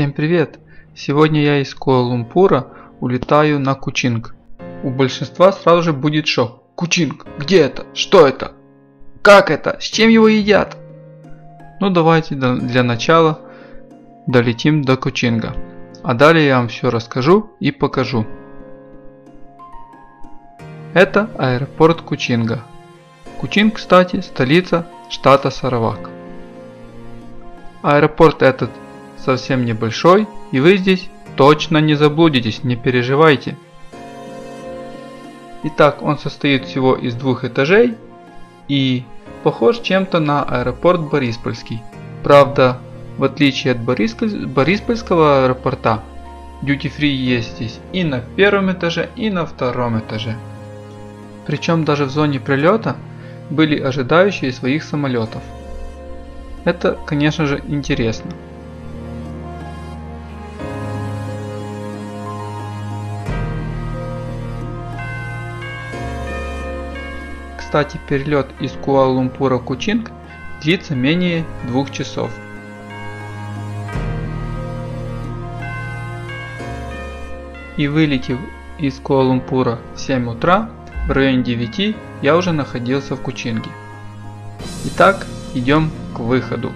Всем привет! Сегодня я из Куала-Лумпура улетаю на Кучинг. У большинства сразу же будет шок. Кучинг, где это? Что это? Как это? С чем его едят? Ну давайте для начала долетим до Кучинга. А далее я вам все расскажу и покажу. Это аэропорт Кучинга. Кучинг, кстати, столица штата Саравак. Аэропорт этот совсем небольшой, и вы здесь точно не заблудитесь, не переживайте. Итак, он состоит всего из двух этажей и похож чем-то на аэропорт Бориспольский. Правда, в отличие от Бориспольского аэропорта, Duty Free есть здесь и на первом этаже, и на втором этаже. Причем даже в зоне прилета были ожидающие своих самолетов. Это, конечно же, интересно. Кстати, перелет из Куала-Лумпура в Кучинг длится менее двух часов. И вылетев из Куала-Лумпура в 7 утра, в районе 9 я уже находился в Кучинге. Итак, идем к выходу.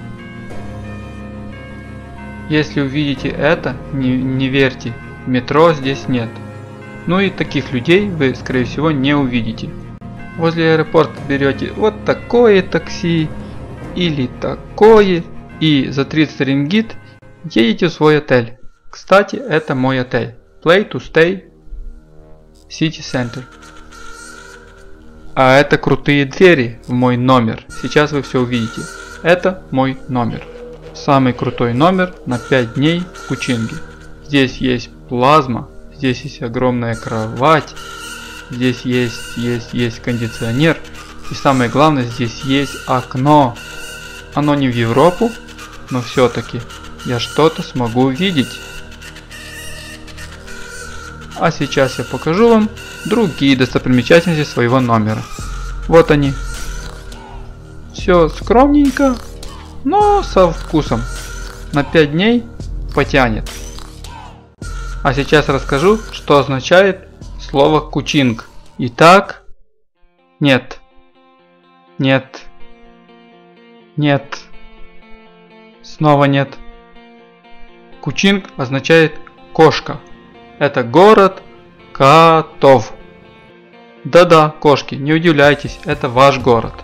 Если увидите это, не, не верьте, метро здесь нет. Ну и таких людей вы, скорее всего, не увидите. Возле аэропорта берете вот такое такси или такое и за 30 рингит едете в свой отель. Кстати, это мой отель. Play to Stay City Center. А это крутые двери в мой номер. Сейчас вы все увидите. Это мой номер. Самый крутой номер на 5 дней в Кучинге. Здесь есть плазма, здесь есть огромная кровать, Здесь есть, есть, есть кондиционер. И самое главное, здесь есть окно. Оно не в Европу, но все-таки я что-то смогу увидеть. А сейчас я покажу вам другие достопримечательности своего номера. Вот они. Все скромненько, но со вкусом. На 5 дней потянет. А сейчас расскажу, что означает слово кучинг. Итак, нет, нет, нет, снова нет. Кучинг означает кошка. Это город котов. Да-да, кошки, не удивляйтесь, это ваш город.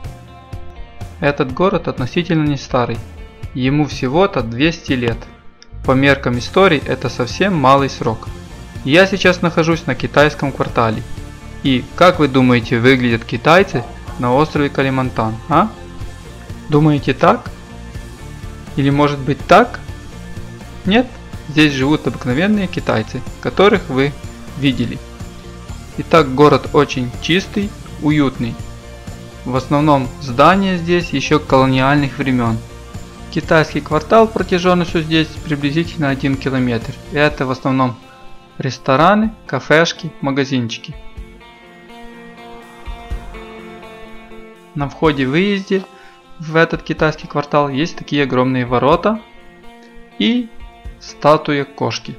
Этот город относительно не старый. Ему всего-то 200 лет. По меркам истории это совсем малый срок. Я сейчас нахожусь на китайском квартале. И как вы думаете выглядят китайцы на острове Калимантан, а? Думаете так? Или может быть так? Нет, здесь живут обыкновенные китайцы, которых вы видели. Итак, город очень чистый, уютный. В основном здания здесь еще колониальных времен. Китайский квартал протяженностью здесь приблизительно 1 километр. И это в основном рестораны, кафешки, магазинчики. На входе-выезде в этот китайский квартал есть такие огромные ворота и статуя кошки.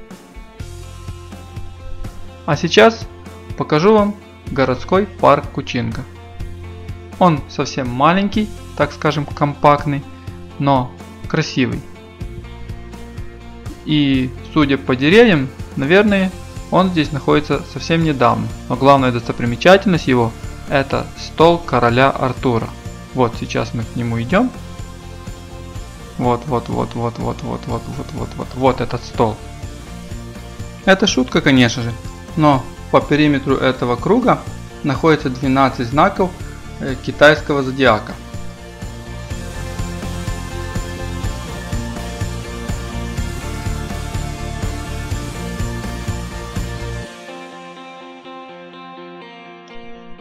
А сейчас покажу вам городской парк Кучинга. Он совсем маленький, так скажем компактный, но красивый. И судя по деревьям, Наверное, он здесь находится совсем недавно, но главная достопримечательность его – это стол короля Артура. Вот сейчас мы к нему идем. Вот, вот, вот, вот, вот, вот, вот, вот, вот, вот, вот этот стол. Это шутка, конечно же, но по периметру этого круга находится 12 знаков э, китайского зодиака.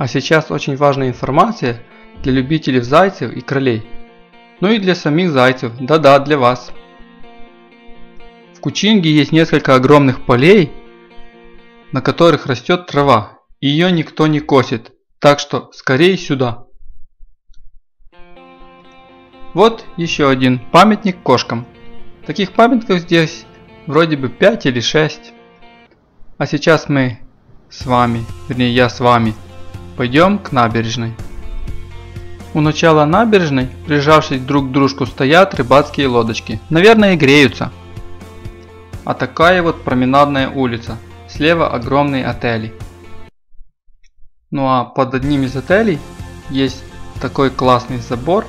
А сейчас очень важная информация для любителей зайцев и кролей. Ну и для самих зайцев, да-да, для вас. В Кучинге есть несколько огромных полей, на которых растет трава, и ее никто не косит, так что скорее сюда. Вот еще один памятник кошкам. Таких памятников здесь вроде бы 5 или 6. А сейчас мы с вами, вернее я с вами, пойдем к набережной. У начала набережной, прижавшись друг к дружку, стоят рыбацкие лодочки. Наверное, греются. А такая вот променадная улица. Слева огромные отели. Ну а под одним из отелей есть такой классный забор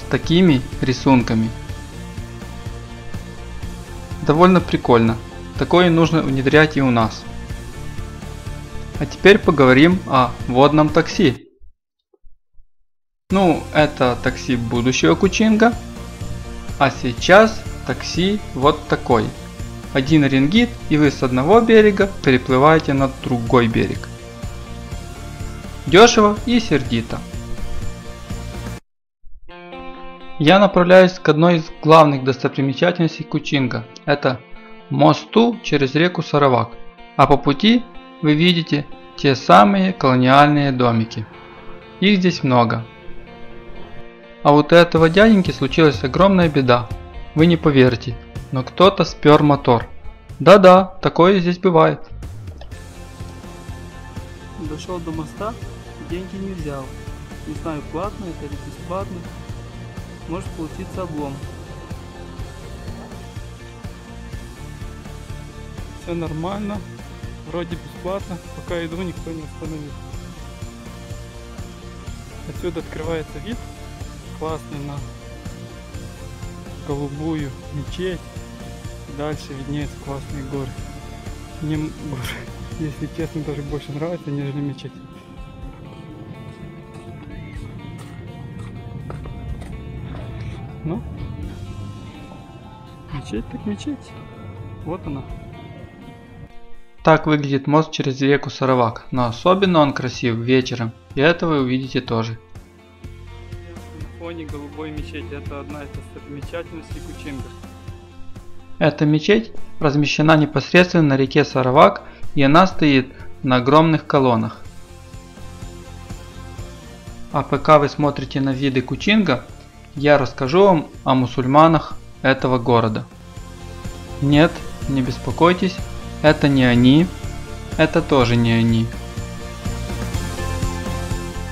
с такими рисунками. Довольно прикольно. Такое нужно внедрять и у нас. А теперь поговорим о водном такси. Ну, это такси будущего Кучинга. А сейчас такси вот такой. Один рингит и вы с одного берега переплываете на другой берег. Дешево и сердито. Я направляюсь к одной из главных достопримечательностей Кучинга. Это мосту через реку Саравак. А по пути вы видите те самые колониальные домики. Их здесь много. А вот у этого дяденьки случилась огромная беда. Вы не поверите, но кто-то спер мотор. Да-да, такое здесь бывает. Дошел до моста, деньги не взял. Не знаю, платно это или бесплатно. Может получиться облом. Все нормально. Вроде бесплатно. Пока иду, никто не остановил. Отсюда открывается вид классный на голубую мечеть. Дальше виднеются классные горы. Мне если честно, даже больше нравится, нежели мечеть. Ну, мечеть так мечеть. Вот она. Так выглядит мост через реку Саравак, но особенно он красив вечером, и это вы увидите тоже. На фоне голубой мечети. Это одна из достопримечательностей Кучинга. Эта мечеть размещена непосредственно на реке Саравак, и она стоит на огромных колоннах. А пока вы смотрите на виды Кучинга, я расскажу вам о мусульманах этого города. Нет, не беспокойтесь, это не они, это тоже не они.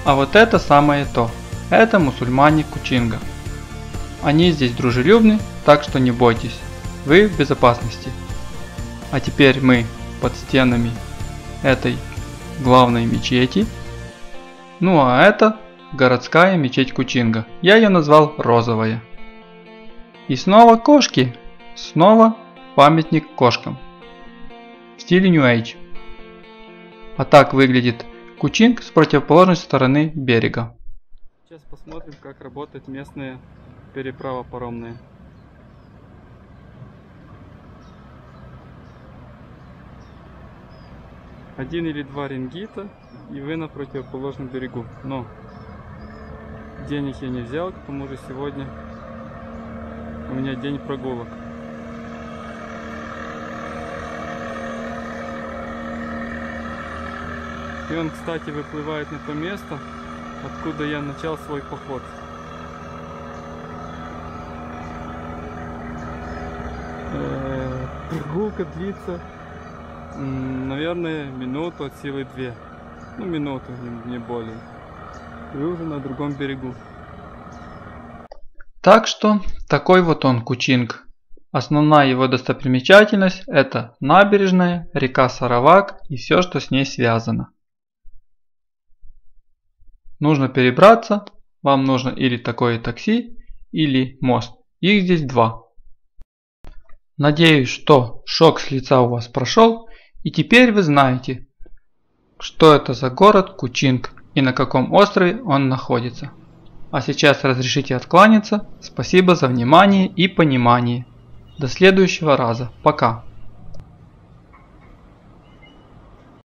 А вот это самое то. Это мусульмане Кучинга. Они здесь дружелюбны, так что не бойтесь, вы в безопасности. А теперь мы под стенами этой главной мечети. Ну а это городская мечеть Кучинга. Я ее назвал розовая. И снова кошки. Снова памятник кошкам. В стиле New Age. А так выглядит Кучинг с противоположной стороны берега. Сейчас посмотрим, как работает местная переправа паромная. Один или два рингита, и вы на противоположном берегу. Но денег я не взял, к тому же сегодня у меня день прогулок. И он, кстати, выплывает на то место, откуда я начал свой поход. Э, Прогулка длится, наверное, минуту от силы две. Ну, минуту, не- более. И уже на другом берегу. Так что такой вот он Кучинг. Основная его достопримечательность это набережная, река Саравак и все, что с ней связано. Нужно перебраться, вам нужно или такое такси, или мост. Их здесь два. Надеюсь, что шок с лица у вас прошел, и теперь вы знаете, что это за город Кучинг и на каком острове он находится. А сейчас разрешите откланяться. Спасибо за внимание и понимание. До следующего раза. Пока.